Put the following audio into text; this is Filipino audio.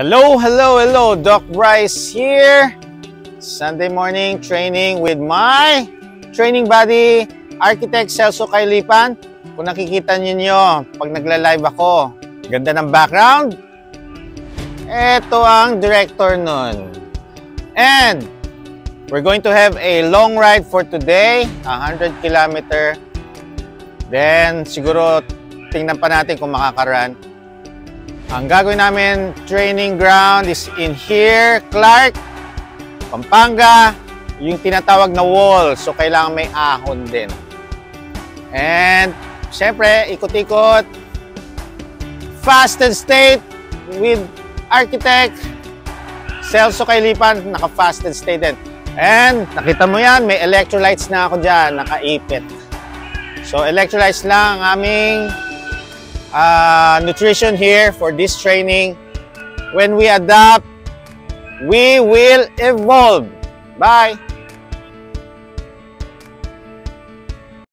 Hello, hello, hello. Doc Bryce here. Sunday morning training with my training buddy, Architect Celso Kailipan. Kung nakikita niyo pag nagla-live ako, ganda ng background. Ito ang director nun. And we're going to have a long ride for today, 100 kilometer. Then siguro tingnan pa natin kung makakarun. Ang gagawin namin training ground is in here, Clark, Pampanga, yung tinatawag na wall. So, kailangan may ahon din. And, syempre, ikot-ikot. Fast and state with architect Celso Kailipan, naka-fast and state din. And, nakita mo yan, may electrolytes na ako dyan, nakaipit. So, electrolytes lang ang aming uh, nutrition here for this training. When we adapt, we will evolve. Bye!